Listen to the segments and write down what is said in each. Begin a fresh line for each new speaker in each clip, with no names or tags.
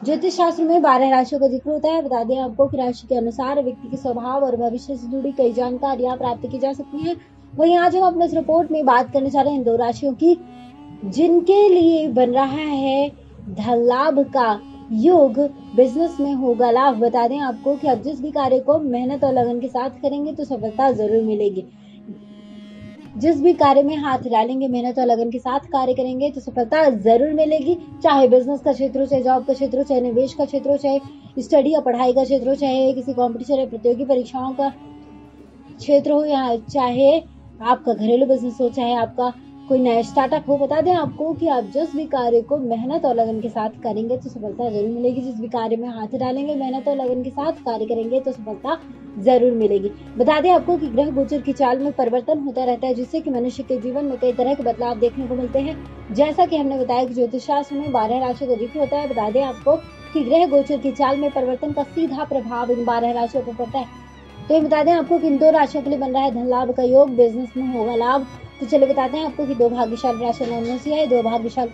ज्योतिष शास्त्र में बारह राशियों का ज़िक्र होता है। बता दें आपको कि राशि के अनुसार व्यक्ति के स्वभाव और भविष्य से जुड़ी कई जानकारियाँ प्राप्त की जा सकती है। वहीं आज हम अपने इस रिपोर्ट में बात करने जा रहे हैं दो राशियों की, जिनके लिए बन रहा है धन लाभ का योग। बिज़नेस में होगा लाभ। बता दें आपको कि आप जिस भी कार्य को मेहनत और लगन के साथ करेंगे तो सफलता ज़रूर मिलेगी। जिस भी कार्य में हाथ डालेंगे, मेहनत और लगन के साथ कार्य करेंगे तो सफलता ज़रूर मिलेगी, चाहे बिज़नेस का क्षेत्र हो, चाहे जॉब का क्षेत्र हो, चाहे निवेश का क्षेत्र हो, चाहे स्टडी या पढ़ाई का क्षेत्र हो, चाहे किसी कॉम्पिटिशन या प्रतियोगी परीक्षाओं का क्षेत्र हो, या चाहे आपका घरेलू बिज़नेस हो, चाहे आपका कोई नया स्टार्टअप हो, बता दें आपको कि आप जिस भी कार्य को मेहनत और लगन के साथ करेंगे तो सफलता ज़रूर मिलेगी। जिस भी कार्य में हाथ डालेंगे, मेहनत और लगन के साथ कार्य करेंगे तो सफलता ज़रूर मिलेगी। बता दें आपको कि ग्रह गोचर की चाल में परिवर्तन होता रहता है, जिससे कि मनुष्य के जीवन में कई तरह के बदलाव देखने को मिलते हैं। जैसा कि हमने बताया कि ज्योतिष शास्त्र में बारह राशियों का ज़िक्र होता है, बता दें आपको कि ग्रह गोचर की चाल में परिवर्तन का सीधा प्रभाव इन बारह राशियों पर पड़ता है। तो ये बता दें आपको कि इन दो राशियों के लिए बन रहा है धन लाभ का योग बिज़नेस में होगा लाभ। तो चलिए बताते हैं आपको कि दो भाग्यशाली राशि कौन सी है, दो भाग्यशाली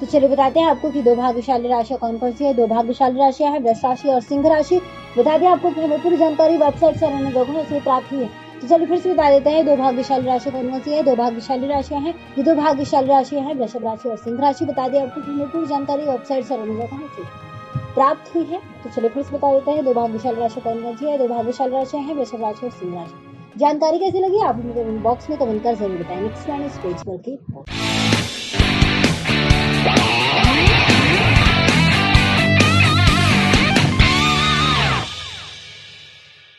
तो चलिए बताते हैं आपको कि दो भाग्यशाली राशि कौन कौन सी है। दो भाग्यशाली राशियाँ हैं वृक्ष राशि और सिंह राशि। बता दें आपको कि हमें पूरी जानकारी वेबसाइट से अन्य ग्रहों से प्राप्त हुई है। तो चलिए फिर से बता देते हैं, दो भाग्यशाली राशि कौन कौन सी है, दो भाग्यशाली राशियाँ हैं, ये दो भाग्यशाली राशियाँ हैं, वृषभ राशि और सिंह राशि। बता दें आपको हमें पूरी जानकारी वेबसाइट से अन्य ग्रहों से प्राप्त हुई है। तो चलिए फिर से बता देते हैं, दो भाग्यशाली राशि कौन कौन सी है, दो भाग्यशाली राशियाँ हैं, वृषभ राशि और सिंह राशि। जानकारी कैसी लगी आप मुझे इनबॉक्स बॉक्स में कमेंट कर ज़रूर बताएँ। नेक्स्ट वन स्टेज पेज पर की